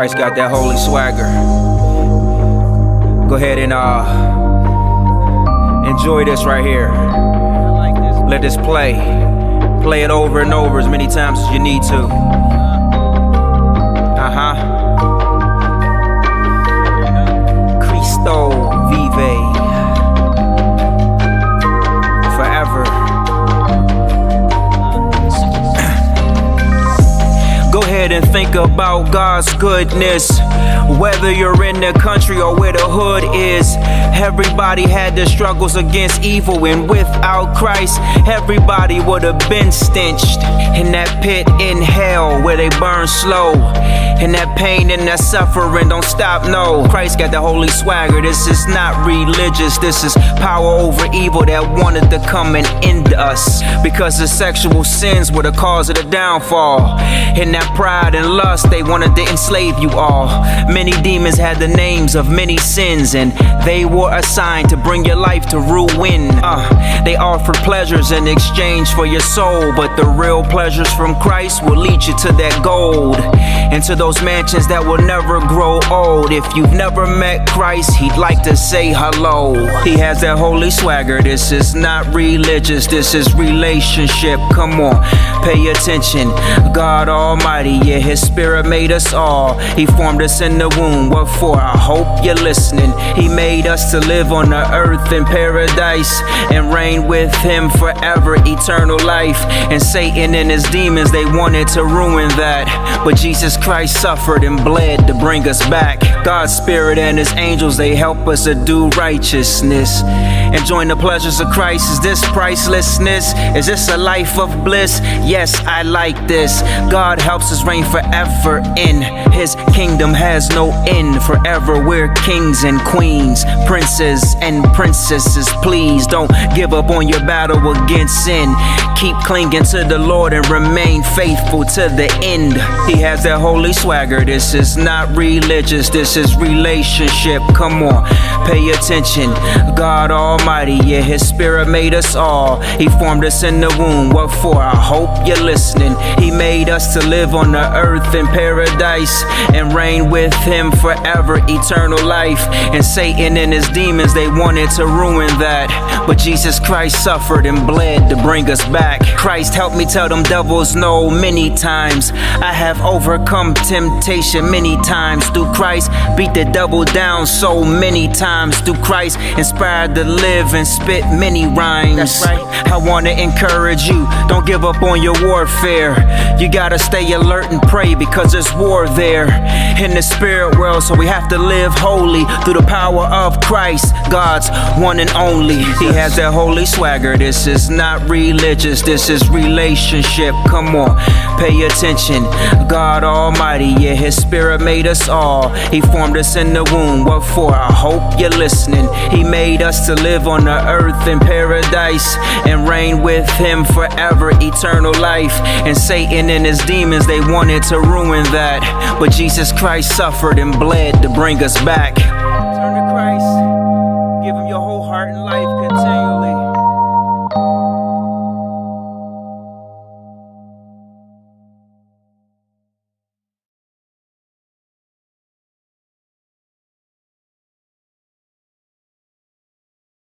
Christ got that holy swagger. Go ahead and uh enjoy this right here. Let this play. Play it over and over as many times as you need to. Go ahead and think about God's goodness. Whether you're in the country or where the hood is, everybody had their struggles against evil, and without Christ, everybody would have been stenched in that pit in hell where they burn slow. And that pain and that suffering don't stop, no. Christ got the holy swagger. This is not religious, this is power over evil that wanted to come and end us. Because the sexual sins were the cause of the downfall. And that pride and lust, they wanted to enslave you all. Many demons had the names of many sins, and they were assigned to bring your life to ruin. Uh, they offered pleasures in exchange for your soul, but the real pleasures from Christ will lead you to that gold. And to those mansions that will never grow old. If you've never met Christ, he'd like to say hello. He has that holy swagger. This is not religious, this is relationship. Come on, pay attention. God Almighty, yeah, His Spirit made us all. He formed us in the womb. What for? I hope you're listening. He made us to live on the earth in paradise and reign with Him forever, eternal life. And Satan and his demons, they wanted to ruin that. But Jesus Christ suffered and bled to bring us back. God's Spirit and His angels, they help us to do righteousness. Enjoying the pleasures of Christ. Is this pricelessness? Is this a life of bliss? Yes, I like this. God helps us reign forever in His kingdom has no end. Forever we're kings and queens, princes and princesses. Please don't give up on your battle against sin. Keep clinging to the Lord and remain faithful to the end. He has that holy swagger. This is not religious, this is relationship. Come on, pay attention. God Almighty, yeah, His Spirit made us all. He formed us in the womb. What for? I hope you're listening. He made us to live on the earth in paradise and reign with Him forever, eternal life. And Satan and his demons, they wanted to ruin that. But Jesus Christ suffered and bled to bring us back. Christ helped me tell them devils no many times. I have overcome temptation many times through Christ. Beat the devil down so many times through Christ. Inspired to live and spit many rhymes. That's right. I want to encourage you. Don't give up on your warfare. You gotta stay alert and pray because there's war there in the spirit world. So we have to live holy through the power of Christ, God's one and only. He has that holy swagger. This is not religious, this is relationship. Come on, pay attention. God Almighty, yeah, His Spirit made us all. He formed us in the womb. What for? I hope you're listening. He made us to live on the earth in paradise and reign with Him forever, eternal life. And Satan and his demons, they wanted to ruin that. But Jesus Christ suffered and bled to bring us back.